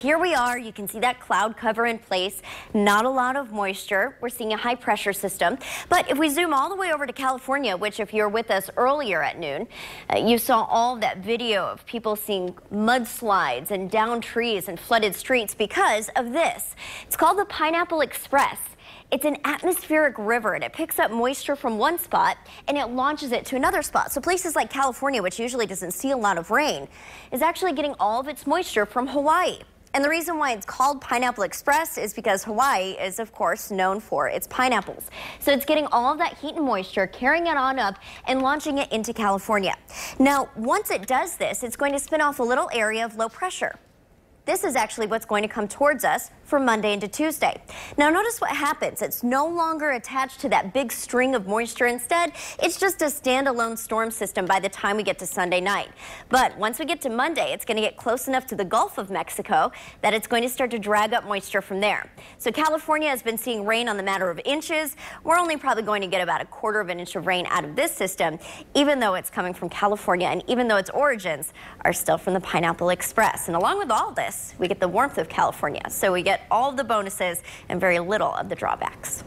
Here we are, you can see that cloud cover in place, not a lot of moisture. We're seeing a high pressure system. But if we zoom all the way over to California, which if you're with us earlier at noon, uh, you saw all that video of people seeing mudslides and down trees and flooded streets because of this. It's called the Pineapple Express. It's an atmospheric river and it picks up moisture from one spot and it launches it to another spot. So places like California, which usually doesn't see a lot of rain, is actually getting all of its moisture from Hawaii. And the reason why it's called Pineapple Express is because Hawaii is, of course, known for its pineapples. So it's getting all of that heat and moisture, carrying it on up and launching it into California. Now, once it does this, it's going to spin off a little area of low pressure. This is actually what's going to come towards us from Monday into Tuesday. Now notice what happens. It's no longer attached to that big string of moisture. Instead, it's just a standalone storm system by the time we get to Sunday night. But once we get to Monday, it's going to get close enough to the Gulf of Mexico that it's going to start to drag up moisture from there. So California has been seeing rain on the matter of inches. We're only probably going to get about a quarter of an inch of rain out of this system, even though it's coming from California and even though its origins are still from the Pineapple Express. And along with all this, we get the warmth of California. So we get all the bonuses and very little of the drawbacks.